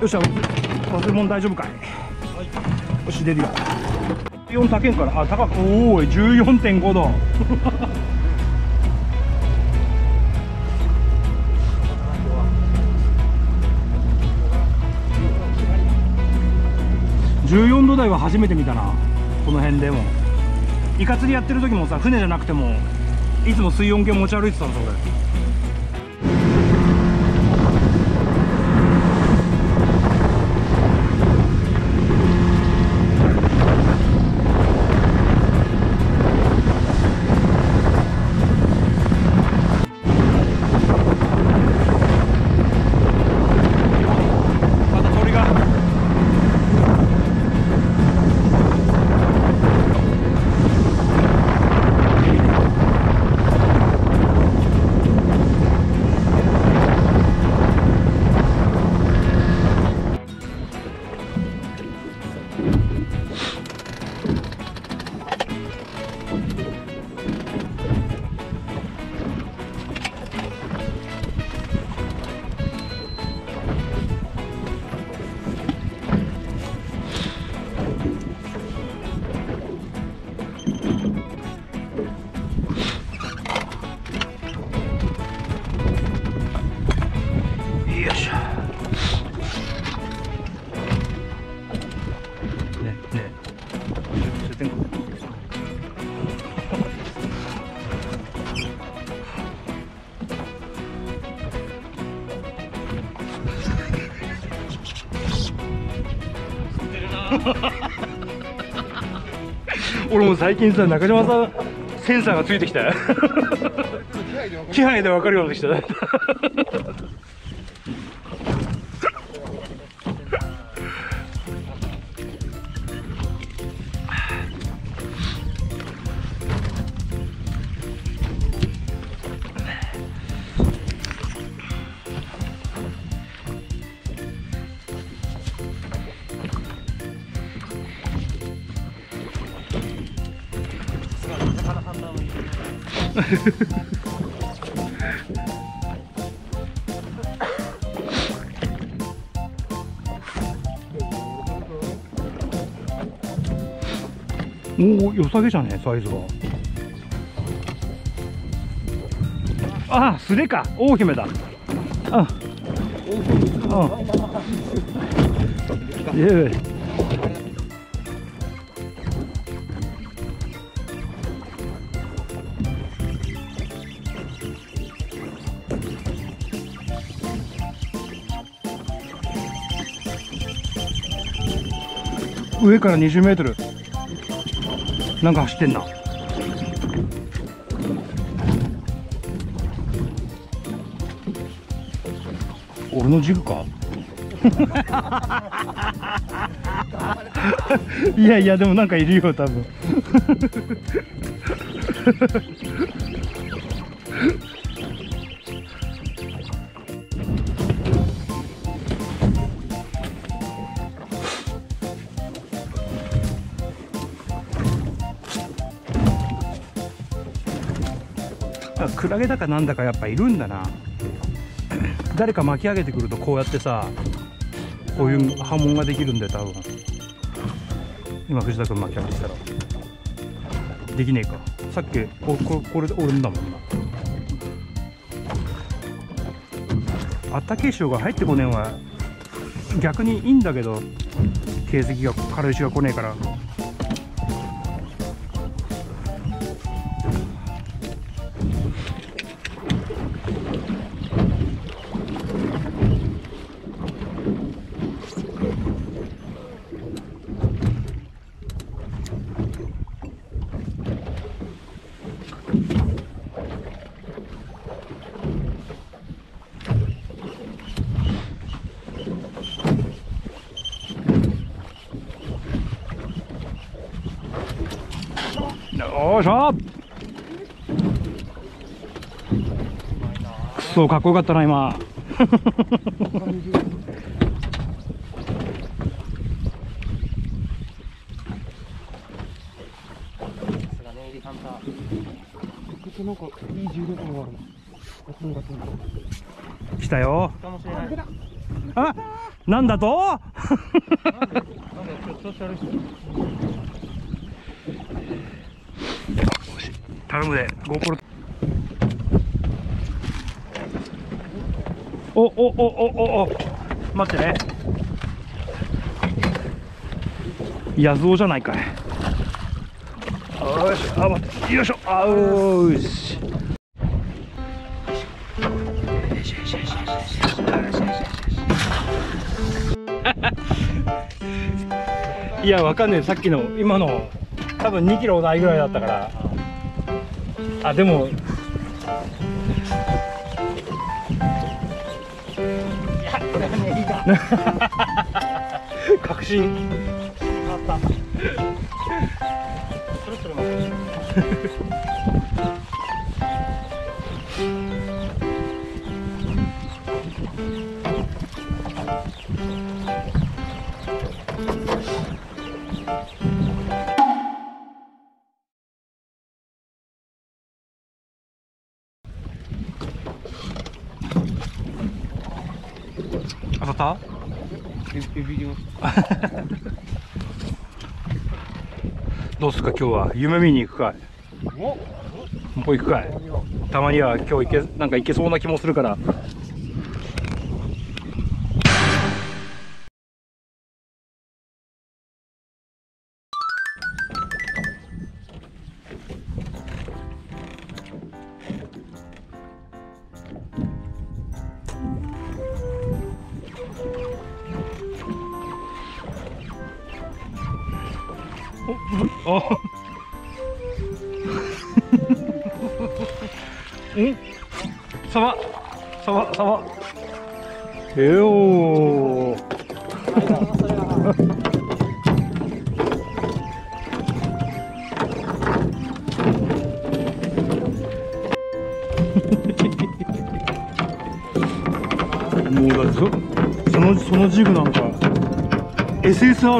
よっしゃ忘れ物大丈夫かい、はいよし出るよ。4高いんからあ高くおお14.5度。14度台は初めて見たな。この辺でも。イカ釣りやってる時もさ船じゃなくてもいつも水温計持ち歩いてたんです俺。最近さ中島さんセンサーがついてきた。気配で分かるようになってきた。おお良さげじゃねサイズが。あ素手か。大姫だ。ああいえいえ上から20メートル。なんか走ってんな。俺のジグか？いやいやでもなんかいるよ多分。クラゲだかなんだかやっぱいるんだな。誰か巻き上げてくるとこうやってさこういう波紋ができるんだよ多分。今藤田君巻き上げてきたら。できねえか。さっきこここれで俺んだもんな。あったけえ潮が入ってこねえのは逆にいいんだけど形跡が軽石が来ねえから。よいしょくそかっこよかったな今。来たよ。あなんだと なんか今日調子悪いっすよ頼むで。GoPro おおおおおお。待ってね。野蔵じゃないかい。よし。あ待って。よいしょ。あうーし。いやわかんねえ。さっきの今の多分2キロないぐらいだったからあでもいやこれは確信。あった。そろそろ待って当たったビビりましたどうすか？今日は。夢見に行くかい？お。もう行くかい？たまには今日行けなんか行けそうな気もするからおお。ん。さばさばさばえよも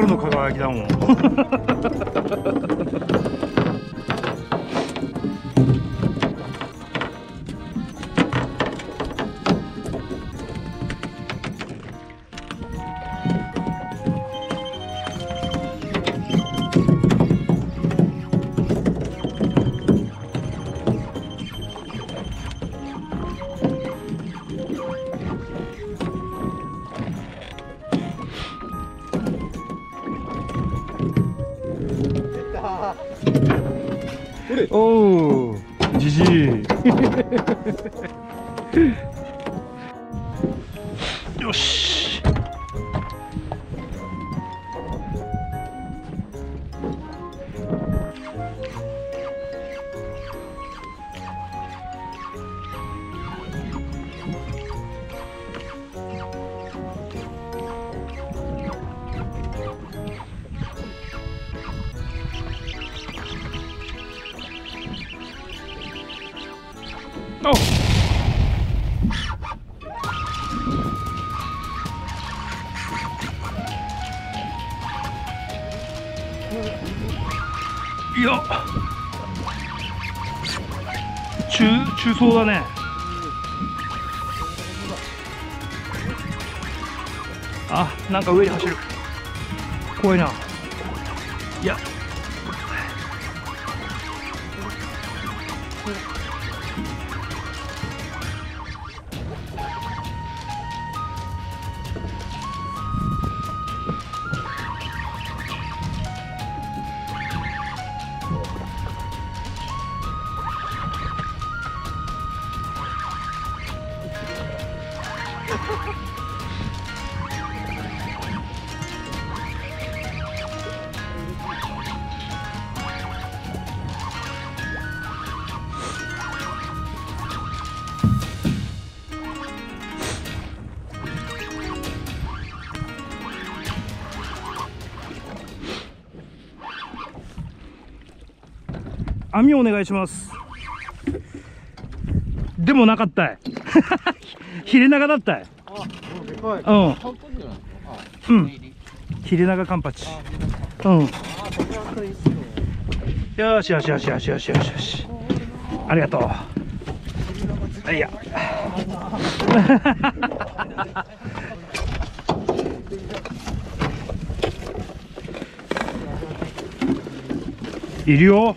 ルの輝きだもん。おおじじいよしそうだね。あなんか上に走る。怖いな。網お願いします？でもなかったい。ヒレ長だったい。うん、うん、ヒレ長カンパチ。うん。よしよしよしよしよしよしよし。ありがとう。いや。いるよ。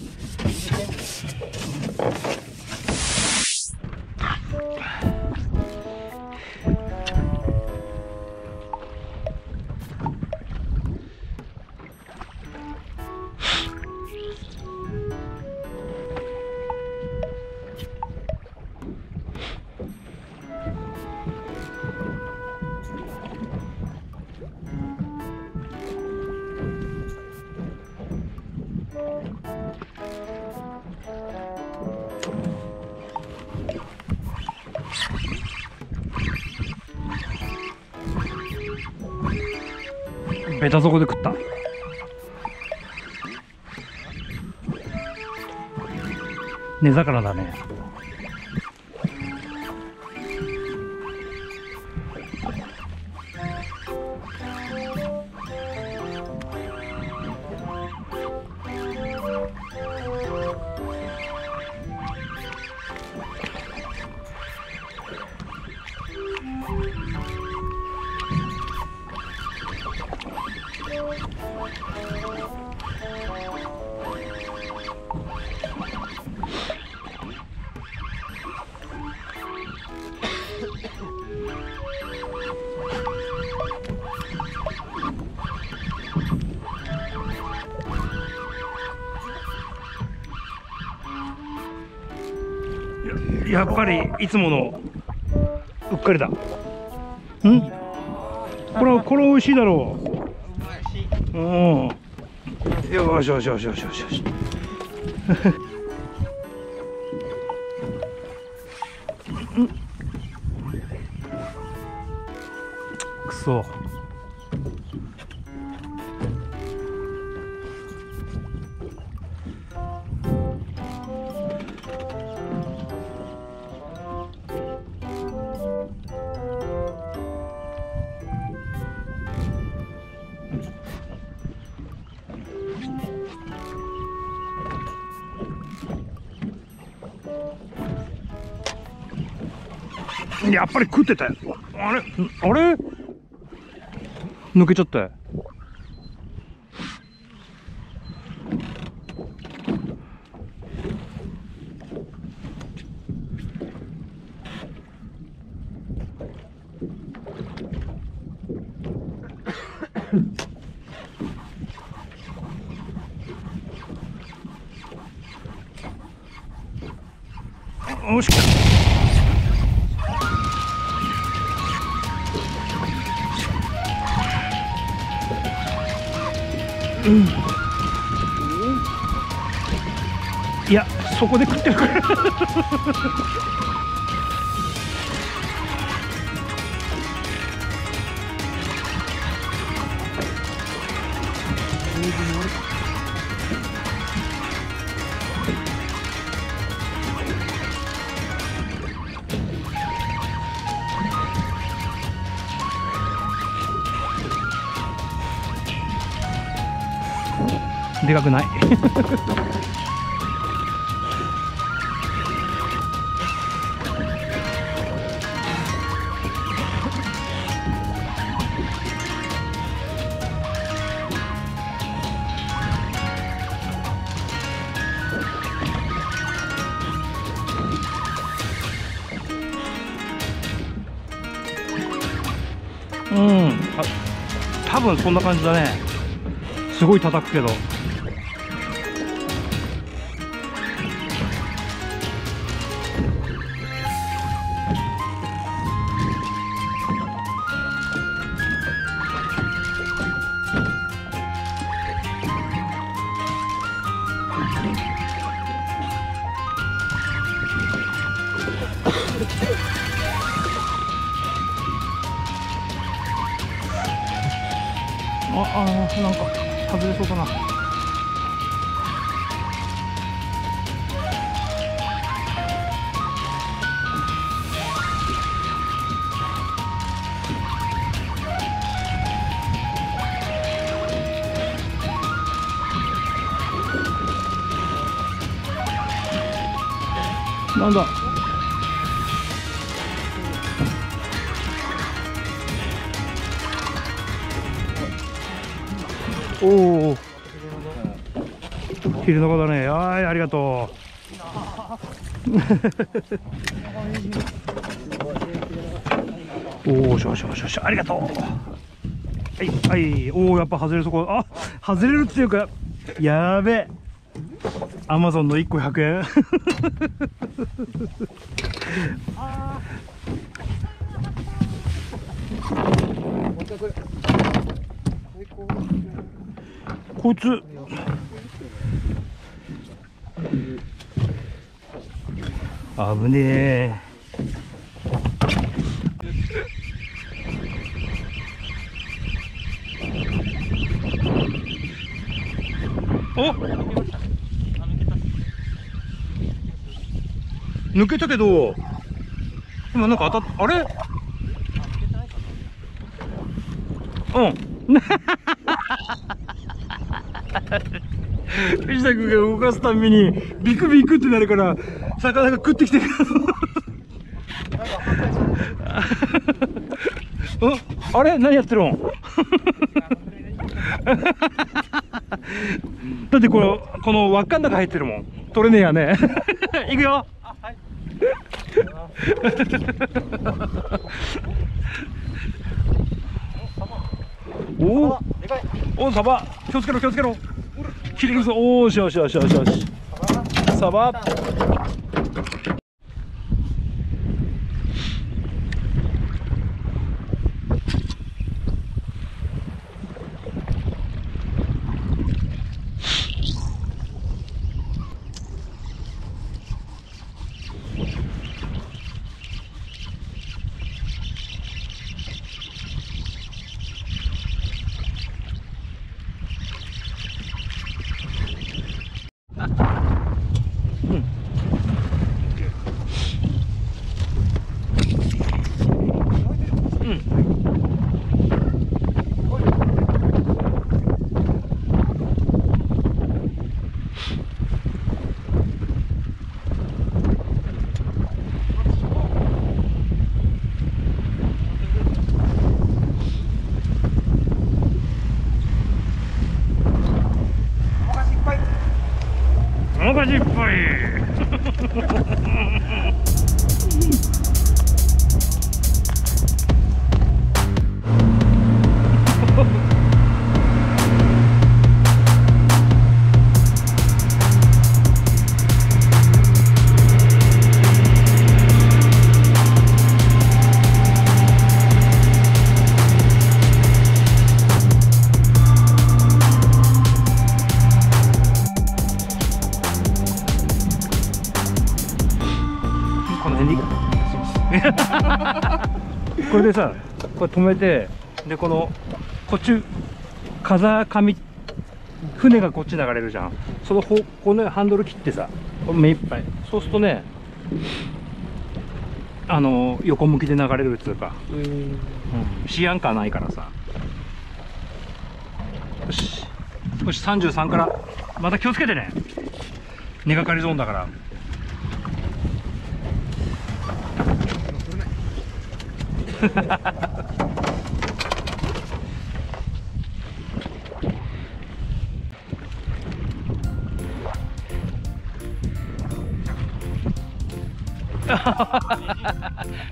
ベタ底で食った？根魚だね。やっぱりいつものうっかりだ。ん？これこれ美味しいだろう。うん。よしよしよしよしよし。よしんくそやっぱり食ってたよあれあれ？抜けちゃったよそこで食ってるから。でかくない。多分そんな感じだね。すごい叩くけど。なんだ？おお昼のことね。はいありがとう。おおしよしよしよしありがとう。はいはい。おおやっぱ外れるとこ。あ外れるっていうかやべ。えアマゾンの1個100円。こいつ。危ねえ。お抜けたけど今なんか当たっあれ？うん。藤田君が動かすたんびにビクビクってなるから魚が食ってきてる。あれ？何やってるん だってこのこの輪っかの中入ってるもん。取れねえやね。いくよ。おおおサバ。気をつけろ気をつけろ。切れるぞおおしよしよしよしよし。サバ。おれでさこれ止めてでこのこっち風上船がこっち流れるじゃん。その方このハンドル切ってさこれ目いっぱい。そうするとねあの横向きで流れるっつうか、うん、シアンカーないからさ。よし。よし33からまた気をつけてね。根がかりゾーンだから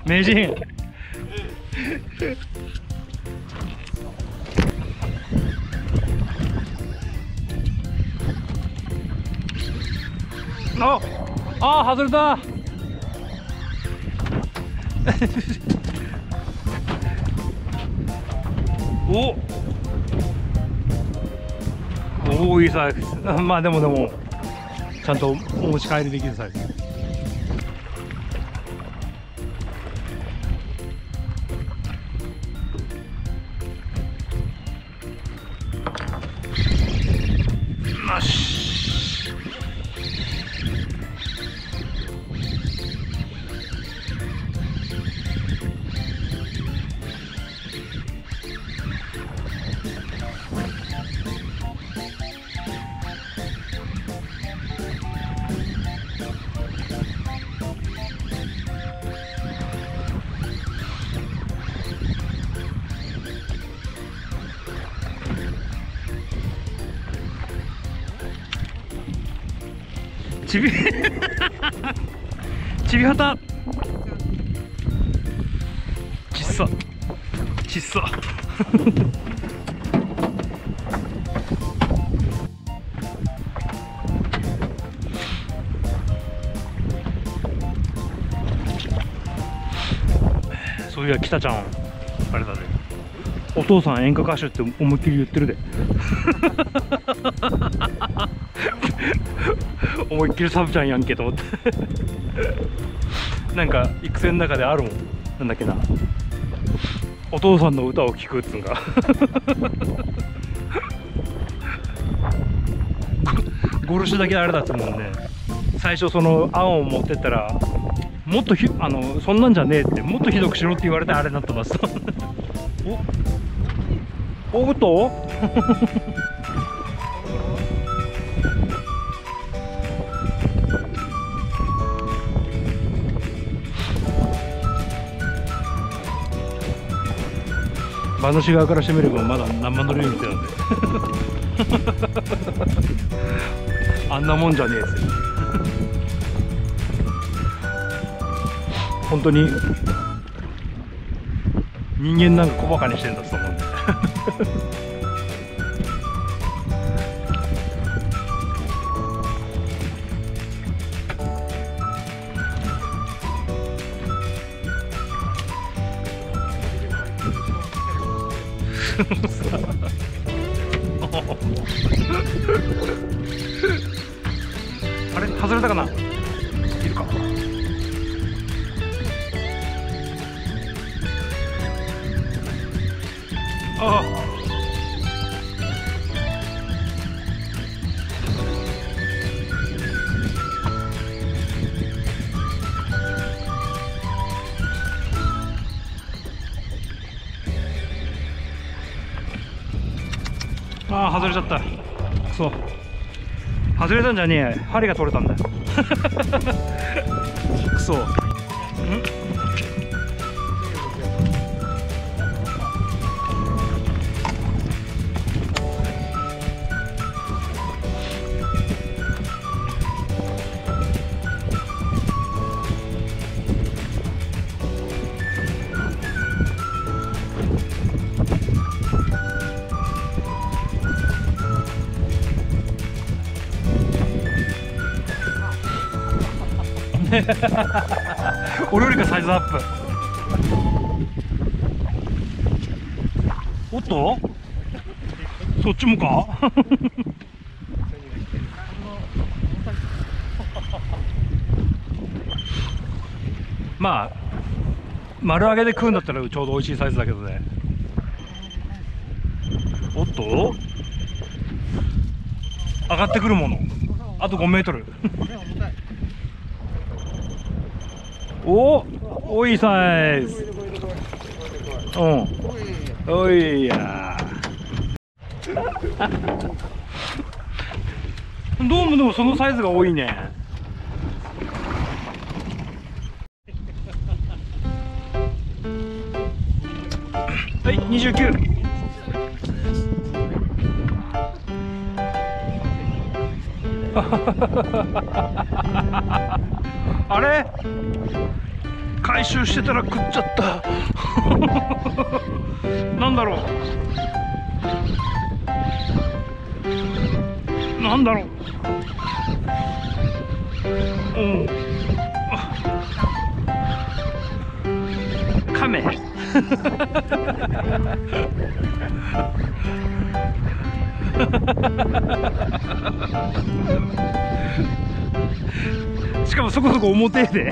名人ああー外れお。おおいいサイズまあでもでもちゃんとお持ち帰りできるサイズ。よし。ちびちびはた。ちっさ。ちっさ。そういや北ちゃん。あれだね。お父さん演歌歌手って思いっきり言ってるで。思いっきりサブちゃんやんけと思ってなんか育成の中であるもんなんだっけなお父さんの歌を聴くっつうんかゴルシュだけあれだっつうもんね最初その案を持ってったらもっとひあのそんなんじゃねえってもっとひどくしろって言われてあれになってますおおっと馬主側からしてみればまだ何万ドルみたいなんで。あんなもんじゃねえっす本当に。人間なんか小バカにしてんだと思うんで。ああ外れちゃった。くそ外れたんじゃねえ。針が取れたんだ。よ くそ 俺よりかサイズアップ。おっと？そっちもか？まあ丸揚げで食うんだったらちょうど美味しいサイズだけどね。おっと？上がってくるもの。あと5メートル。おおいいサイズ。うん。おいや。どうもでもそのサイズが多いね。はい29 あれ？回収してたら食っちゃった。なんだろう？なんだろう？う。んカメしかもそこそこ重てえで。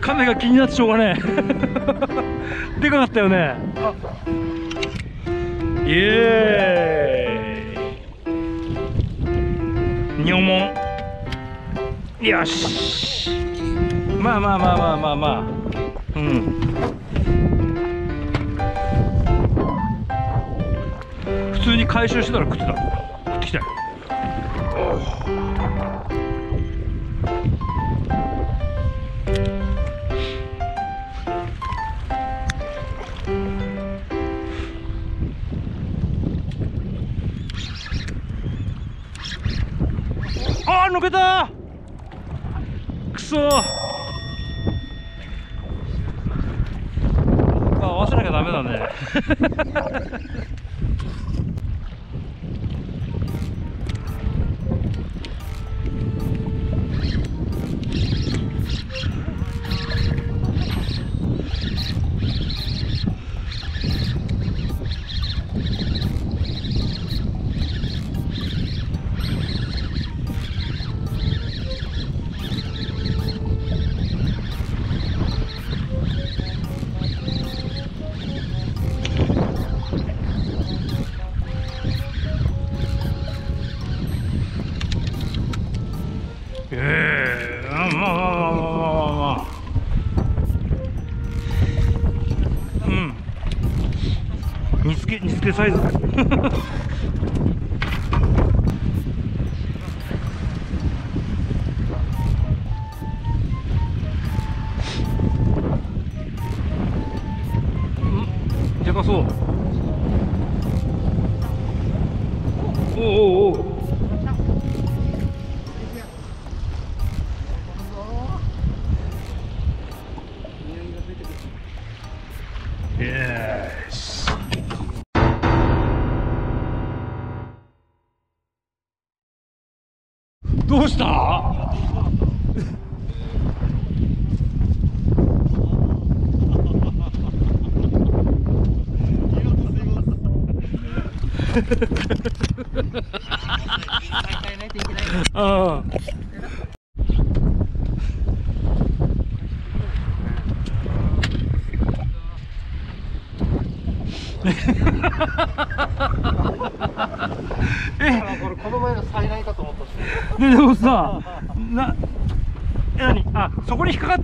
カメが気になってしょうがねえ。でかかったよね。イエイ。よし。まあまあまあまあまあまあ。うん。普通に回収してたら食ってた。たくそ。合わせなきゃダメだね。つ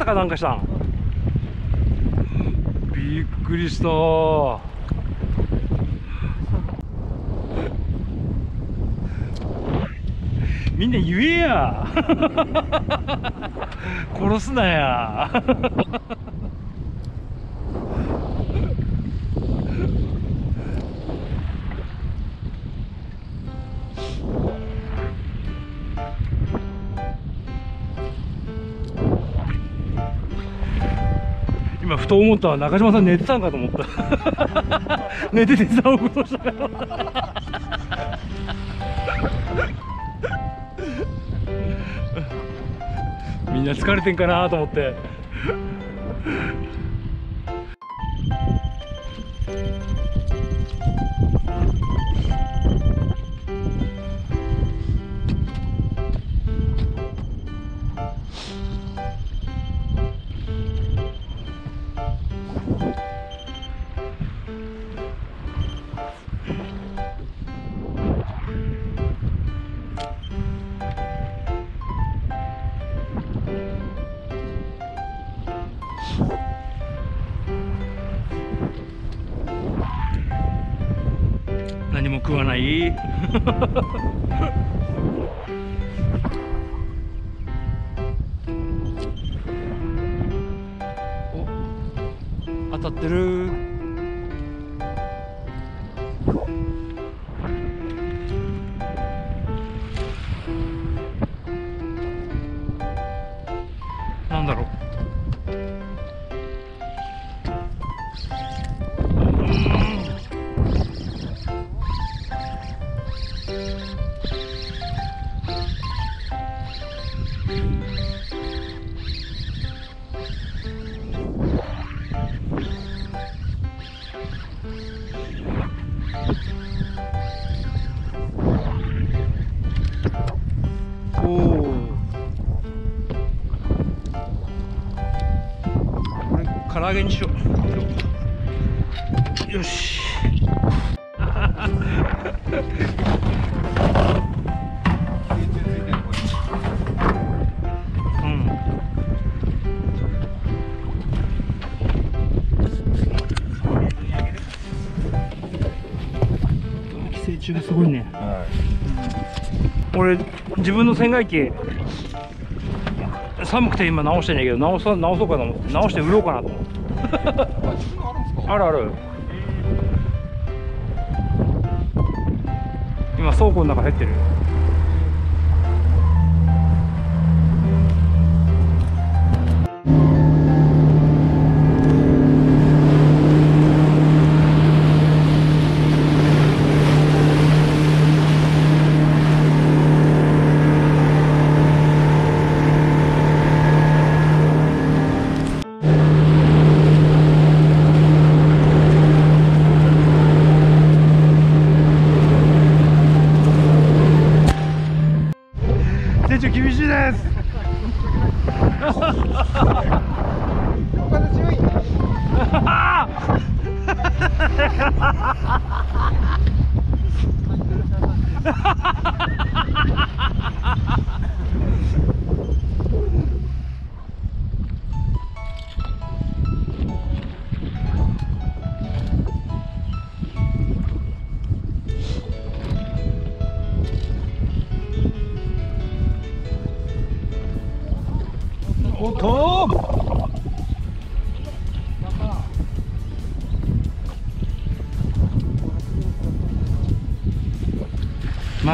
かなんかしたん。びっくりした。みんな言えや。殺すなや。ふと思ったわ中島さん寝てたんかと思った。寝てて竿をことしたから。みんな疲れてんかなと思って お当たってる。揚げにしよう。よし。うん。寄生虫がすごいねはお俺自分の船外機寒くて今直してんねんけど直そう直そうかと思って直して売ろうかなと思って。あるあるある。今倉庫の中入ってる。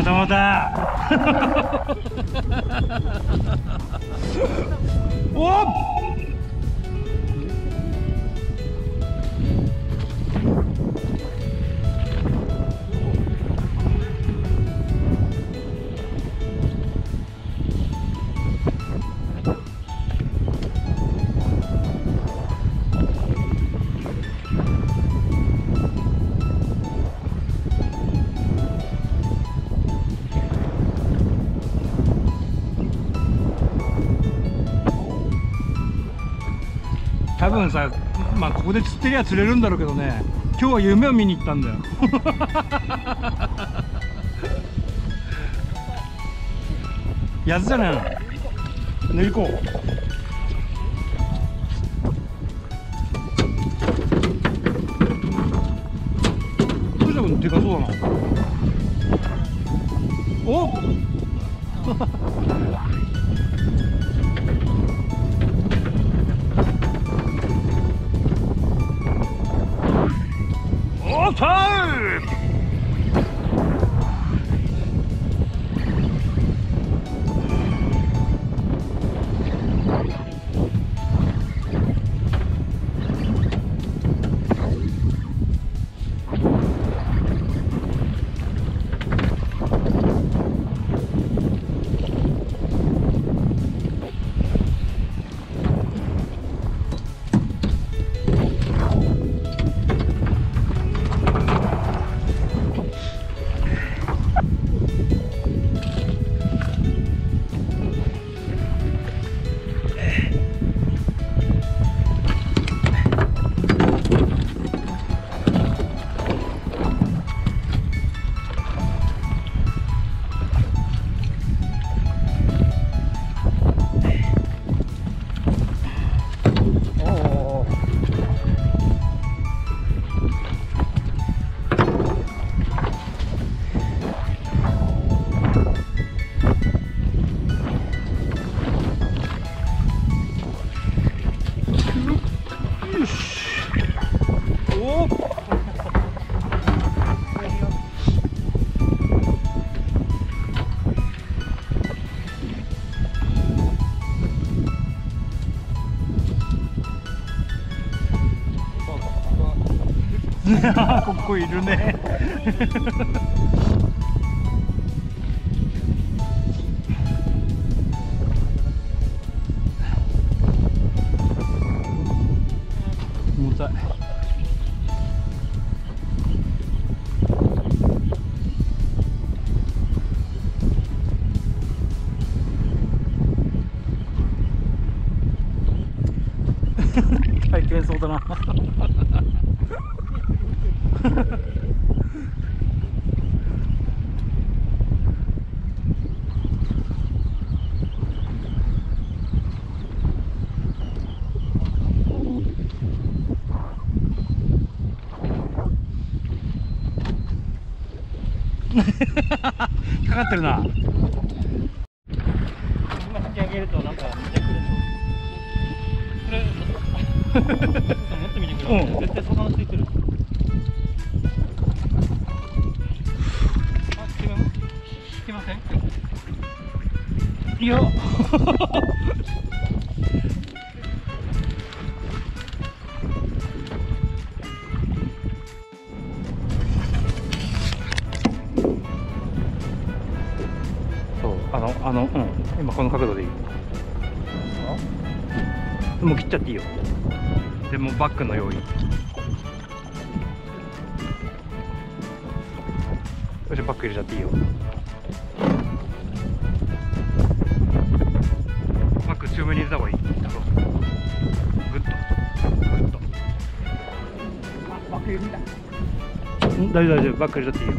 たまた。おっ分さまあここで釣ってりゃ釣れるんだろうけどね今日は夢を見に行ったんだよ。やつじゃないの。塗りこここいるね。かかってるな。今引き上げるとなん。か見て。くるでこれ持ってみてください、うん、絶対魚ついてるあ、違す引けません。いやちゃっていいよ。でもうバックの用意。よしバック入れちゃっていいよ。バック強めに入れた方がいい。グッとグッとバック入れた。ん？大丈夫大丈夫。バック入れちゃっていいよ